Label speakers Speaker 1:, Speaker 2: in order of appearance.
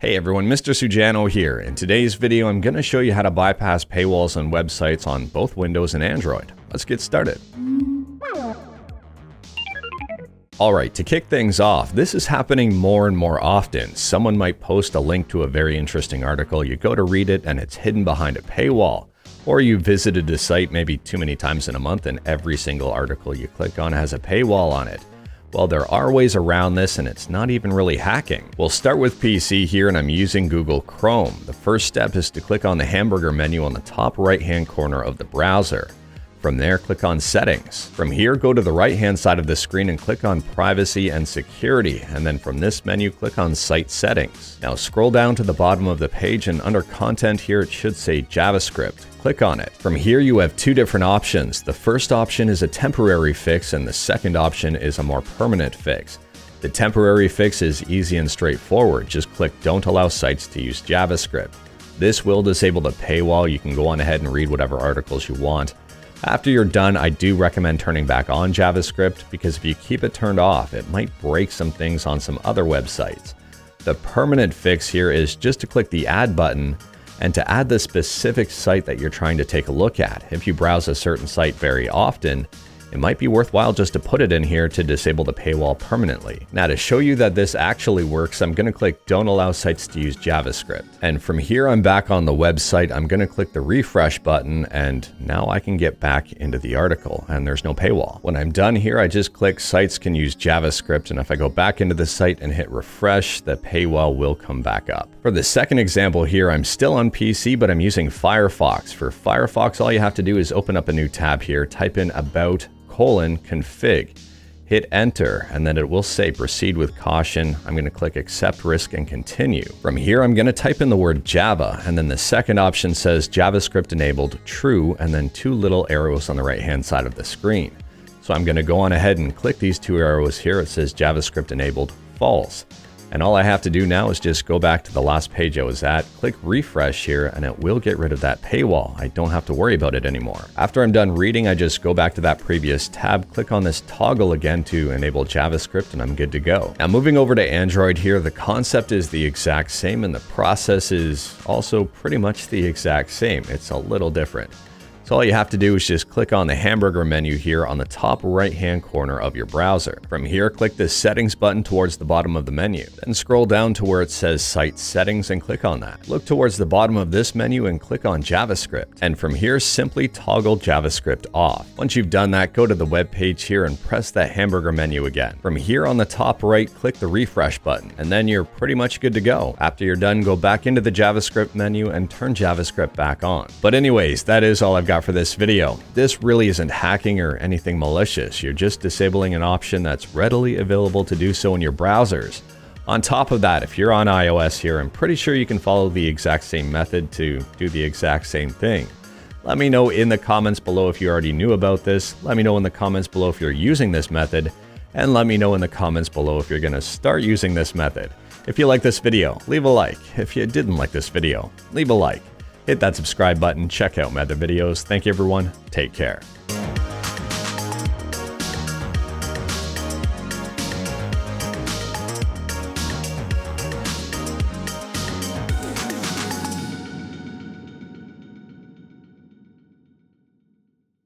Speaker 1: Hey everyone, Mr. Sujano here. In today's video, I'm going to show you how to bypass paywalls on websites on both Windows and Android. Let's get started. Alright, to kick things off, this is happening more and more often. Someone might post a link to a very interesting article, you go to read it, and it's hidden behind a paywall. Or you visited the site maybe too many times in a month and every single article you click on has a paywall on it. Well, there are ways around this and it's not even really hacking. We'll start with PC here and I'm using Google Chrome. The first step is to click on the hamburger menu on the top right hand corner of the browser. From there, click on Settings. From here, go to the right-hand side of the screen and click on Privacy and Security, and then from this menu, click on Site Settings. Now scroll down to the bottom of the page and under Content here, it should say JavaScript. Click on it. From here, you have two different options. The first option is a temporary fix, and the second option is a more permanent fix. The temporary fix is easy and straightforward. Just click Don't allow sites to use JavaScript. This will disable the paywall. You can go on ahead and read whatever articles you want. After you're done, I do recommend turning back on JavaScript because if you keep it turned off, it might break some things on some other websites. The permanent fix here is just to click the add button and to add the specific site that you're trying to take a look at. If you browse a certain site very often, it might be worthwhile just to put it in here to disable the paywall permanently. Now to show you that this actually works, I'm going to click don't allow sites to use JavaScript. And from here I'm back on the website, I'm going to click the refresh button and now I can get back into the article and there's no paywall. When I'm done here, I just click sites can use JavaScript and if I go back into the site and hit refresh, the paywall will come back up. For the second example here, I'm still on PC, but I'm using Firefox. For Firefox, all you have to do is open up a new tab here, type in about colon config. Hit enter and then it will say proceed with caution. I'm going to click accept risk and continue. From here, I'm going to type in the word Java and then the second option says JavaScript enabled true and then two little arrows on the right hand side of the screen. So I'm going to go on ahead and click these two arrows here. It says JavaScript enabled false. And all I have to do now is just go back to the last page I was at, click refresh here, and it will get rid of that paywall. I don't have to worry about it anymore. After I'm done reading, I just go back to that previous tab, click on this toggle again to enable JavaScript, and I'm good to go. Now moving over to Android here, the concept is the exact same, and the process is also pretty much the exact same. It's a little different. So all you have to do is just click on the hamburger menu here on the top right hand corner of your browser. From here, click the settings button towards the bottom of the menu. Then scroll down to where it says site settings and click on that. Look towards the bottom of this menu and click on JavaScript. And from here, simply toggle JavaScript off. Once you've done that, go to the web page here and press that hamburger menu again. From here on the top right, click the refresh button, and then you're pretty much good to go. After you're done, go back into the JavaScript menu and turn JavaScript back on. But anyways, that is all I've got for this video. This really isn't hacking or anything malicious. You're just disabling an option that's readily available to do so in your browsers. On top of that, if you're on iOS here, I'm pretty sure you can follow the exact same method to do the exact same thing. Let me know in the comments below if you already knew about this. Let me know in the comments below if you're using this method. And let me know in the comments below if you're going to start using this method. If you like this video, leave a like. If you didn't like this video, leave a like hit that subscribe button, check out my other videos. Thank you everyone, take care.